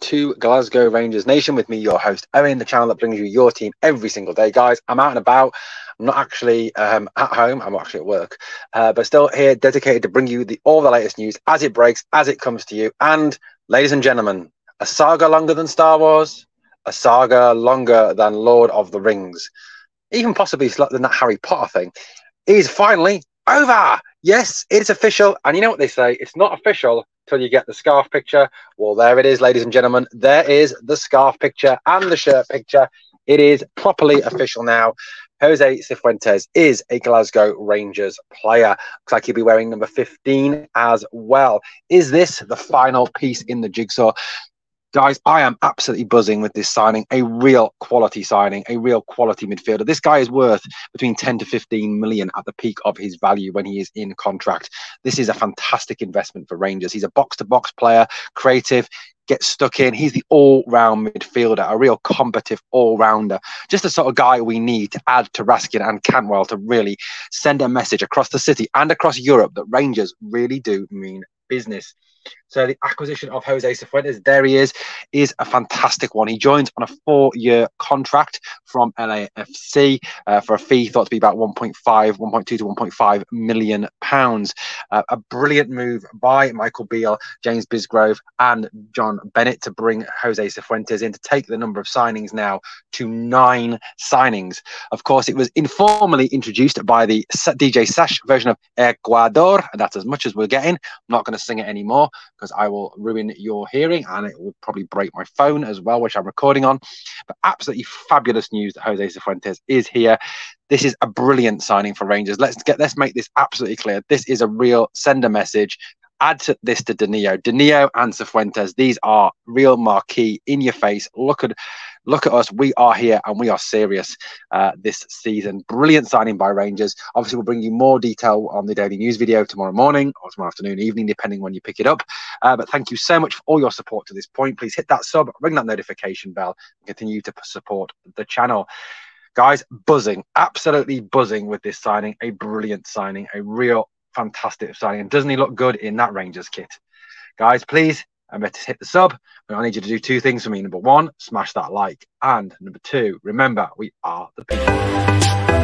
to Glasgow Rangers Nation with me, your host, Owen, the channel that brings you your team every single day. Guys, I'm out and about. I'm not actually um, at home. I'm actually at work, uh, but still here, dedicated to bring you the all the latest news as it breaks, as it comes to you. And, ladies and gentlemen, a saga longer than Star Wars, a saga longer than Lord of the Rings, even possibly than that Harry Potter thing, is finally over. Yes, it's official. And you know what they say? It's not official till you get the scarf picture. Well, there it is, ladies and gentlemen. There is the scarf picture and the shirt picture. It is properly official now. Jose Cifuentes is a Glasgow Rangers player. Looks like he'll be wearing number 15 as well. Is this the final piece in the jigsaw? Guys, I am absolutely buzzing with this signing. A real quality signing, a real quality midfielder. This guy is worth between 10 to 15 million at the peak of his value when he is in contract. This is a fantastic investment for Rangers. He's a box to box player, creative, gets stuck in. He's the all round midfielder, a real combative all rounder. Just the sort of guy we need to add to Raskin and Cantwell to really send a message across the city and across Europe that Rangers really do mean business. So the acquisition of Jose Cifuentes, there he is, is a fantastic one. He joins on a four-year contract from LAFC uh, for a fee thought to be about 1.5, 1.2 to 1.5 million pounds. Uh, a brilliant move by Michael Beale, James Bisgrove, and John Bennett to bring Jose Cifuentes in to take the number of signings now to nine signings. Of course, it was informally introduced by the DJ Sash version of Ecuador, and that's as much as we're getting. I'm not going to sing it anymore because I will ruin your hearing and it will probably break my phone as well, which I'm recording on. But absolutely fabulous news that Jose Cifuentes is here. This is a brilliant signing for Rangers. Let's get let's make this absolutely clear. This is a real sender message add to this to Danilo. Danilo and Cifuentes, these are real marquee in your face. Look at look at us. We are here and we are serious uh, this season. Brilliant signing by Rangers. Obviously, we'll bring you more detail on the daily news video tomorrow morning or tomorrow afternoon, evening, depending when you pick it up. Uh, but thank you so much for all your support to this point. Please hit that sub, ring that notification bell, and continue to support the channel. Guys, buzzing, absolutely buzzing with this signing. A brilliant signing, a real fantastic signing. And doesn't he look good in that Rangers kit? Guys, please remember to hit the sub. But I need you to do two things for me. Number one, smash that like. And number two, remember, we are the people.